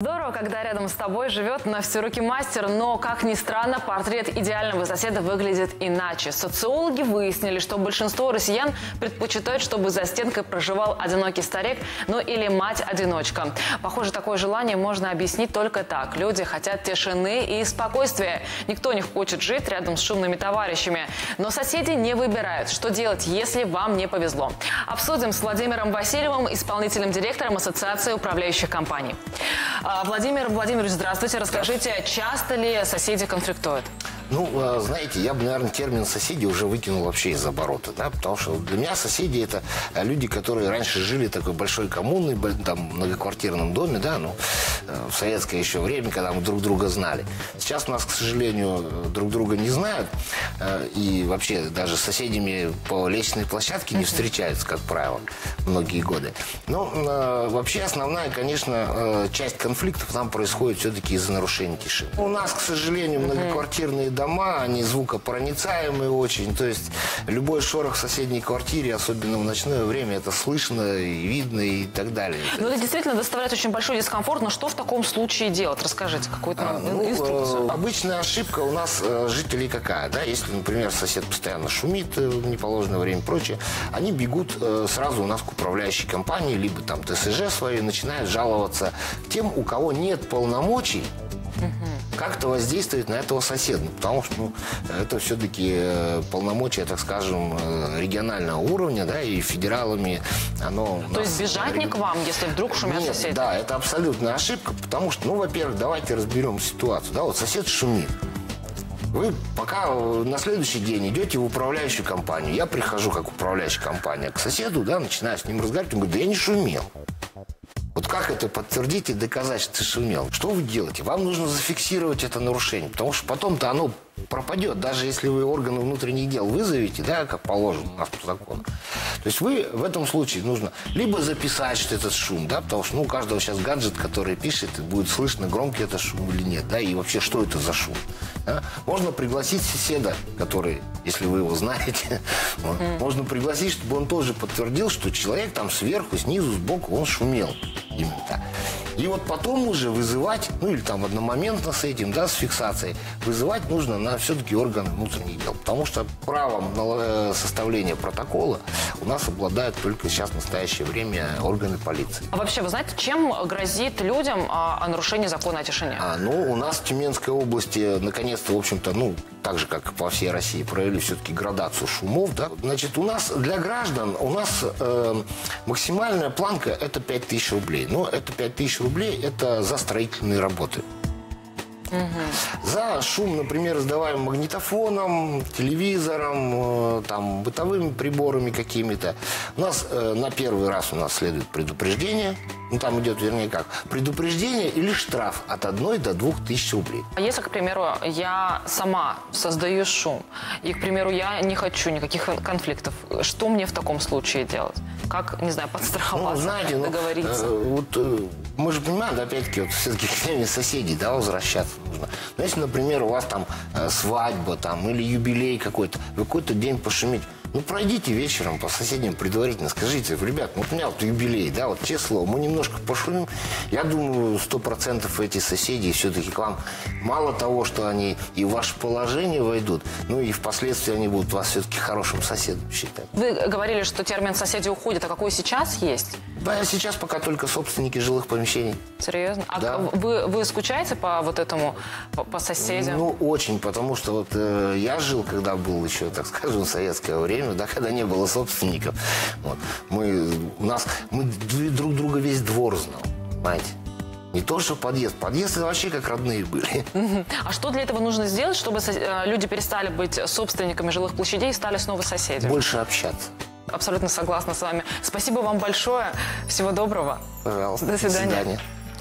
Здорово, когда рядом с тобой живет на все руки мастер, но, как ни странно, портрет идеального соседа выглядит иначе. Социологи выяснили, что большинство россиян предпочитают, чтобы за стенкой проживал одинокий старик, ну или мать-одиночка. Похоже, такое желание можно объяснить только так. Люди хотят тишины и спокойствия. Никто не хочет жить рядом с шумными товарищами. Но соседи не выбирают, что делать, если вам не повезло. Обсудим с Владимиром Васильевым, исполнительным директором Ассоциации управляющих компаний. А, Владимир Владимирович, здравствуйте. Расскажите, часто ли соседи конфликтуют? Ну, э, знаете, я бы, наверное, термин соседи уже выкинул вообще из оборота, да, потому что для меня соседи это люди, которые раньше жили такой большой коммуной, б- там, многоквартирном доме, да, ну, в советское еще время, когда мы друг друга знали. Сейчас нас, к сожалению, э, друг друга не знают, э, и вообще даже с соседями по лестничной площадке не встречаются, как правило, многие годы. Но э, вообще основная, конечно, э, часть конфликтов там происходит все-таки из-за нарушения тишины. У нас, к сожалению, многоквартирные дома, они звукопроницаемые очень, то есть любой шорох в соседней квартире, особенно в ночное время, это слышно и видно и так далее. Ну, это действительно доставляет очень большой дискомфорт, но что в таком случае делать? Расскажите какую-то А, ну, инструкцию. э, обычная ошибка у нас э, жителей какая, да? Если, например, сосед постоянно шумит э, в неположенное время и прочее, они бегут сразу у нас к управляющей компании, либо там ТСЖ своей, начинают жаловаться тем, у кого нет полномочий как-то воздействовать на этого соседа. Потому что ну, это все-таки э, полномочия, так скажем, э, регионального уровня, да, и федералами оно... То есть бежать не к вам, если вдруг шумят нет, соседи? Да, это абсолютная ошибка, потому что, ну, во-первых, давайте разберем ситуацию. Да, вот сосед шумит. Вы пока э, на следующий день идете в управляющую компанию. Я прихожу как управляющая компания к соседу, да, начинаю с ним разговаривать. Он говорит, да я не шумел. Как это подтвердить и доказать, что ты шумел? Что вы делаете? Вам нужно зафиксировать это нарушение, потому что потом-то оно пропадет, даже если вы органы внутренних дел вызовете, да, как положено у нас по закону. То есть вы в этом случае нужно либо записать, что этот шум, да, потому что ну, у каждого сейчас гаджет, который пишет, и будет слышно, громкий это шум или нет, да, и вообще, что это за шум. да. Можно пригласить соседа, который, если вы его знаете, можно пригласить, чтобы он тоже подтвердил, что человек там сверху, снизу, сбоку, он шумел. Именно так. И вот потом уже вызывать, ну или там одномоментно с этим, да, с фиксацией, вызывать нужно на все-таки органы внутренних дел. Потому что правом на э, составления протокола у нас обладают только сейчас в настоящее время органы полиции. А вообще, вы знаете, чем грозит людям а, о нарушении закона о тишине? А, ну, у нас в Тюменской области, наконец-то, в общем-то, ну, так же, как и по всей России, провели все-таки градацию шумов, да. Значит, у нас для граждан, у нас э, максимальная планка – это 5000 рублей. Но это 5000 рублей – это за строительные работы. Шум, например, издаваемым магнитофоном, телевизором, э, там, бытовыми приборами какими-то. У нас э, на первый раз у нас следует предупреждение. Ну, там идет, вернее, как, предупреждение или штраф от 1 до 2 тысяч рублей. А если, к примеру, я сама создаю шум, и, к примеру, я не хочу никаких конфликтов, что мне в таком случае делать? Как, не знаю, Ну, подстраховаться, знаете, ну, договориться? э, вот э, мы же понимаем, да, опять-таки, вот все-таки к теме соседей, да, возвращаться нужно. Но если, например, у вас там э, свадьба там или юбилей какой-то, вы какой-то день пошуметь, ну, пройдите вечером по соседям предварительно, скажите, ребят, ну, у меня вот юбилей, да, вот честное слово, мы немножко пошумим. Я думаю, сто процентов эти соседи все-таки к вам мало того, что они и в ваше положение войдут, ну, и впоследствии они будут вас все-таки хорошим соседом считать. Вы говорили, что термин «соседи уходят», а какой сейчас есть? Да, сейчас пока только собственники жилых помещений. Серьезно? А Да. вы, вы скучаете по вот этому, по, по соседям? Ну, очень, потому что вот э, я жил, когда был еще, так скажем, советское время, да, когда не было собственников. Вот. Мы, у нас, мы друг друга весь двор знал, понимаете? Не то, что подъезд. Подъезды вообще как родные были. А что для этого нужно сделать, чтобы э, люди перестали быть собственниками жилых площадей и стали снова соседями? Больше общаться. Абсолютно согласна с вами. Спасибо вам большое. Всего доброго. Пожалуйста. До свидания. До свидания.